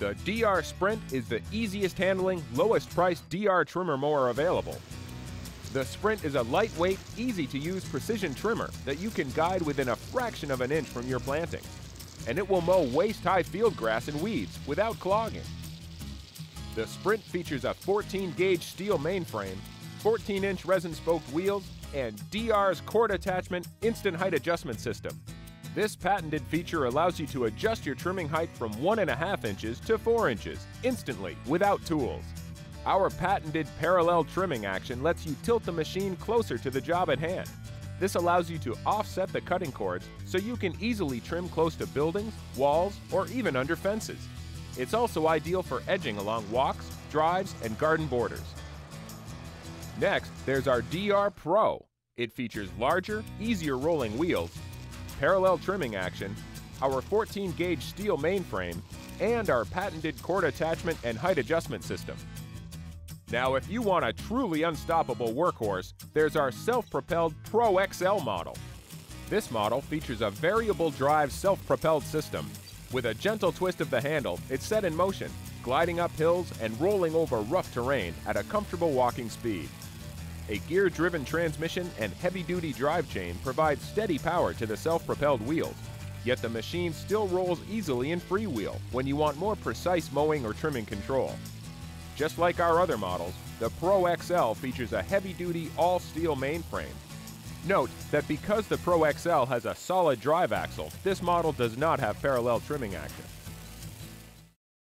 The DR Sprint is the easiest handling, lowest priced DR trimmer mower available. The Sprint is a lightweight, easy to use precision trimmer that you can guide within a fraction of an inch from your planting. And it will mow waist high field grass and weeds without clogging. The Sprint features a 14 gauge steel mainframe, 14 inch resin spoked wheels, and DR's cord attachment instant height adjustment system. This patented feature allows you to adjust your trimming height from 1.5 inches to 4 inches instantly without tools. Our patented parallel trimming action lets you tilt the machine closer to the job at hand. This allows you to offset the cutting cords so you can easily trim close to buildings, walls, or even under fences. It's also ideal for edging along walks, drives, and garden borders. Next, there's our DR Pro. It features larger, easier rolling wheels parallel trimming action, our 14 gauge steel mainframe, and our patented cord attachment and height adjustment system. Now, if you want a truly unstoppable workhorse, there's our self propelled Pro XL model. This model features a variable drive self propelled system. With a gentle twist of the handle, it's set in motion, gliding up hills and rolling over rough terrain at a comfortable walking speed. A gear-driven transmission and heavy-duty drive chain provide steady power to the self-propelled wheels, yet the machine still rolls easily in freewheel when you want more precise mowing or trimming control. Just like our other models, the Pro XL features a heavy-duty all-steel mainframe. Note that because the Pro XL has a solid drive axle, this model does not have parallel trimming action.